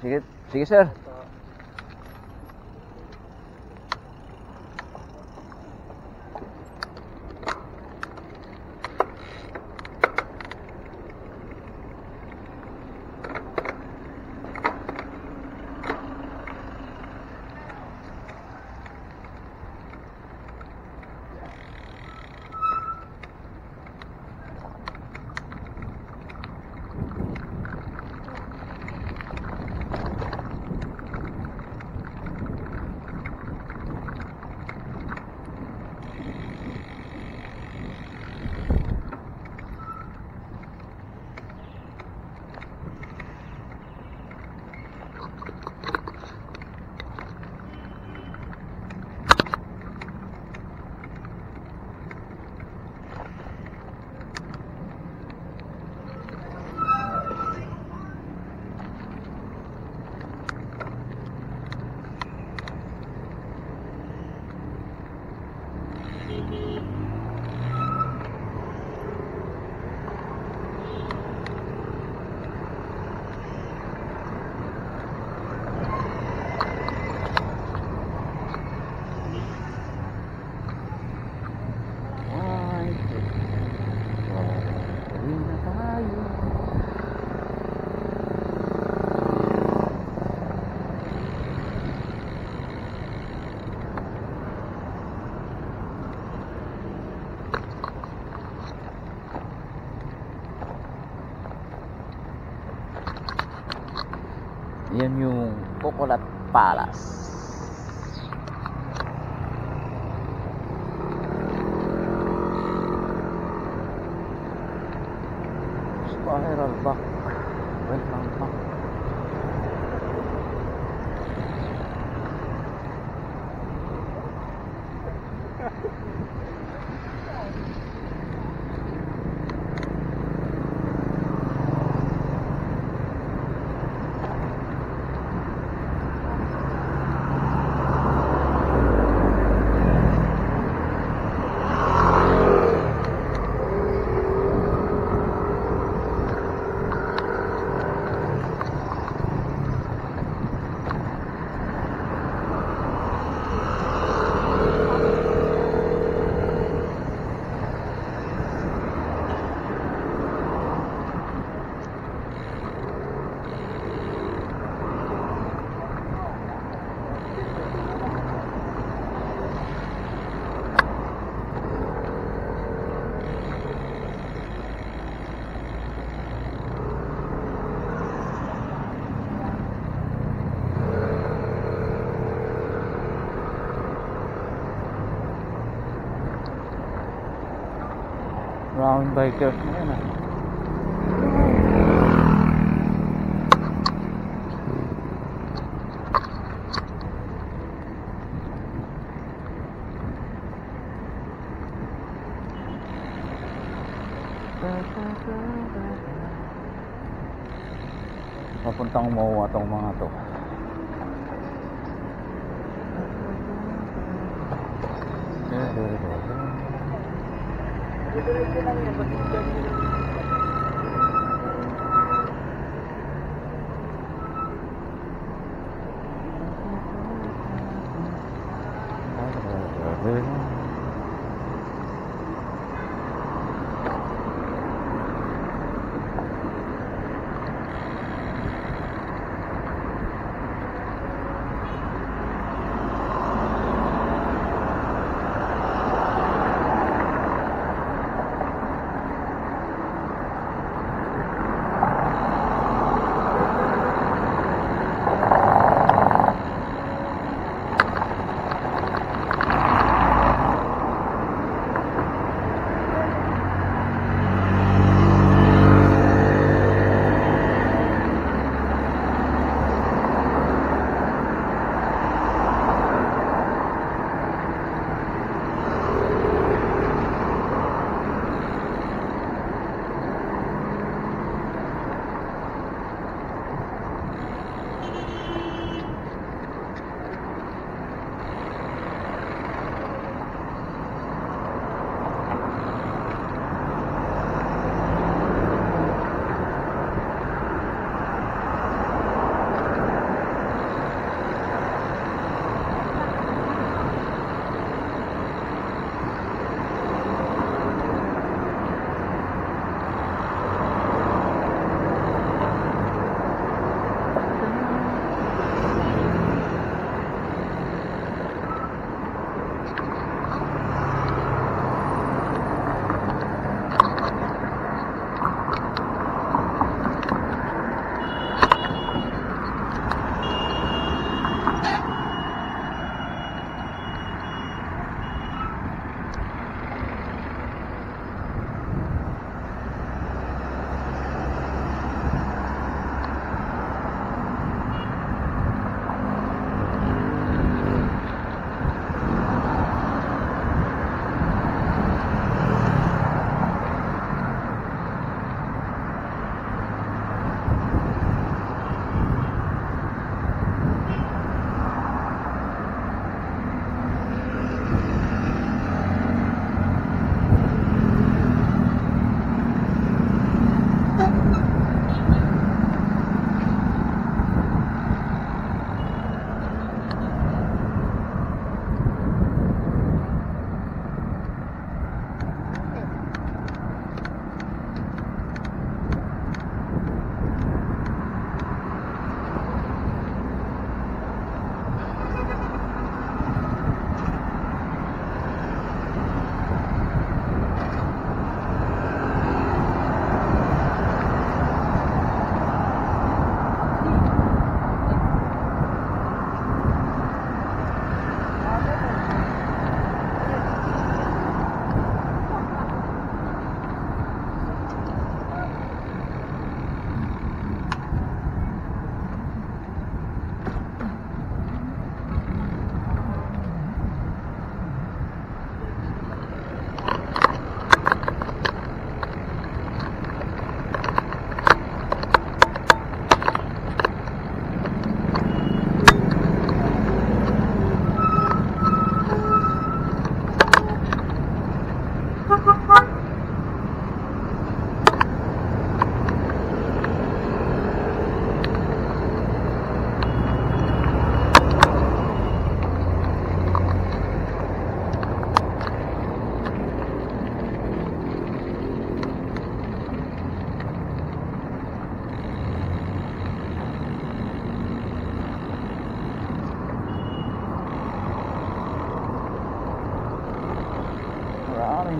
Sige, sige, sir. Palace. round biker ayan ah papuntang umuha tong mga to Yeah, yeah, yeah. Yo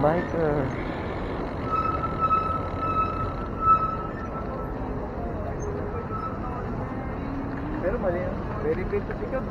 biker. Pero mali yun. Very fit sa sikap.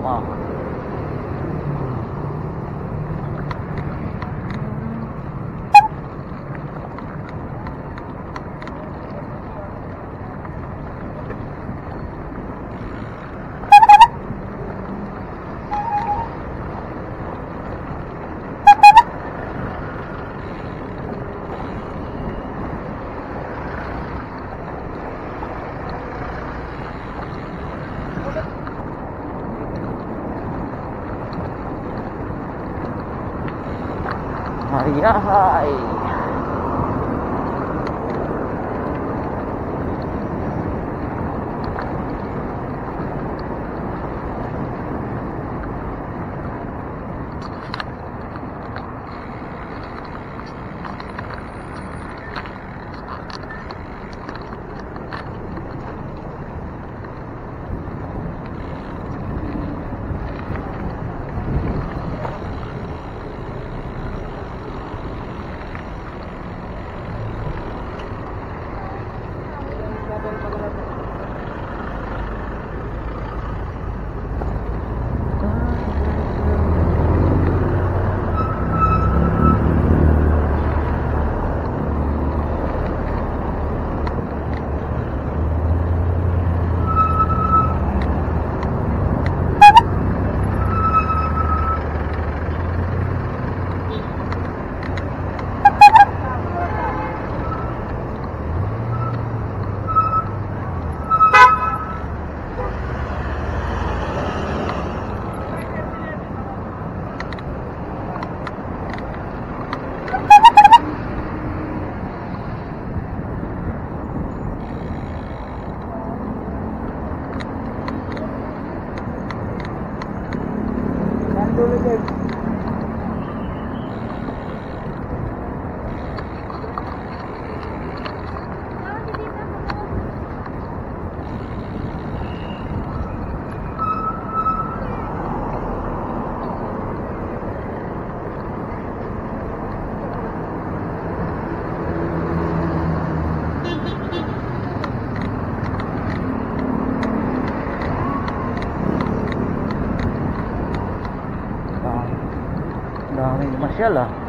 好吗？Yeah. Marcela.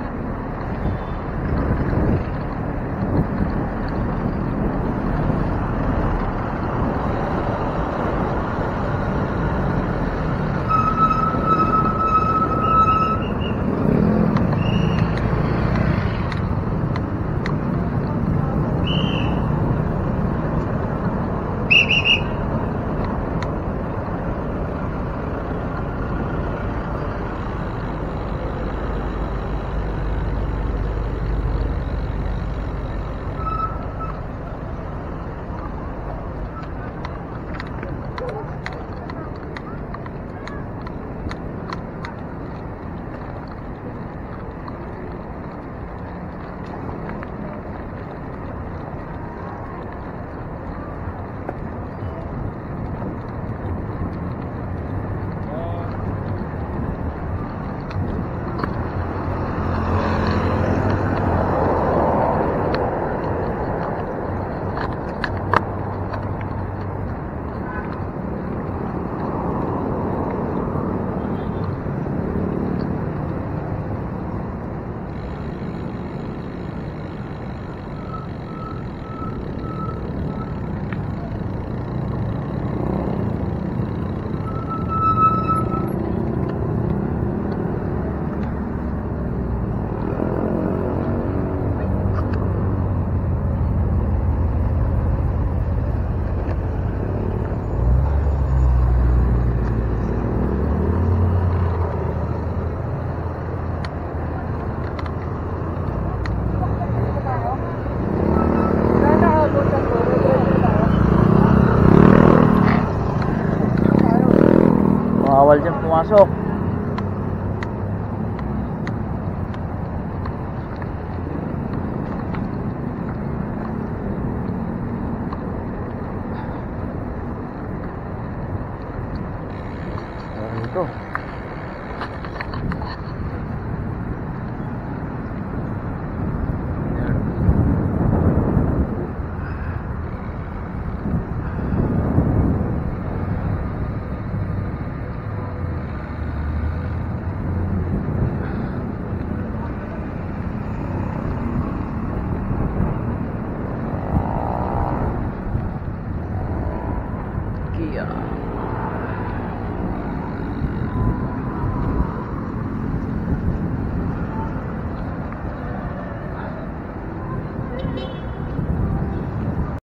There we go.